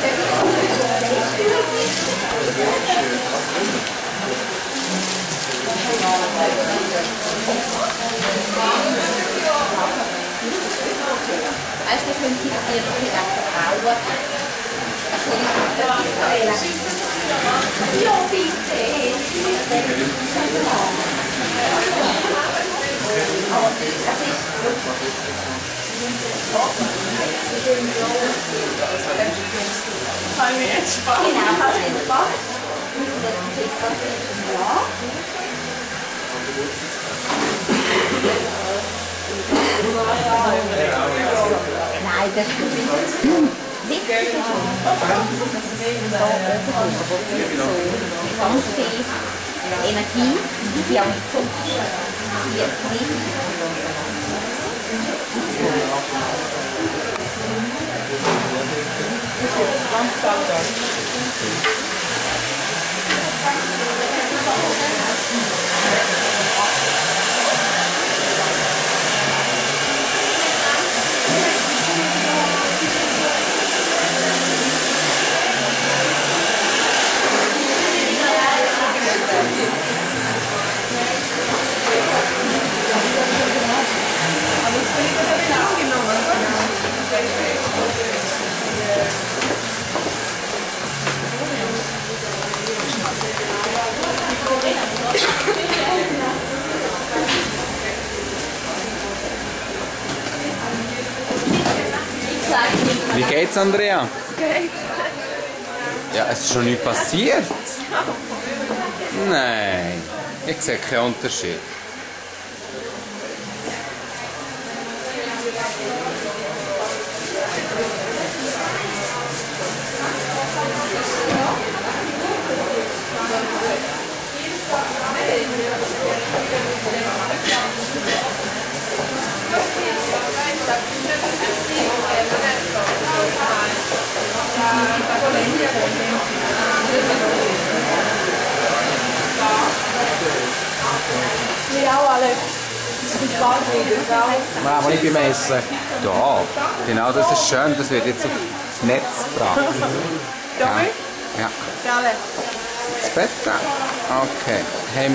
Acho que eu tenho que ter a água. Io pinte Oh, nu eens van. Ja, gaat in de bak. Dat in de bak. Nee, dat is goed. Dit is goed. energie, die auch. Wie geht's, Andrea? Geht. Ja, es ist schon nicht passiert. Nein, ich sehe keinen Unterschied. Wir haben nicht beim Essen. Ja, genau das ist schön. Das wird jetzt aufs Netz gebracht. Ja. ja. Das Bett. Okay.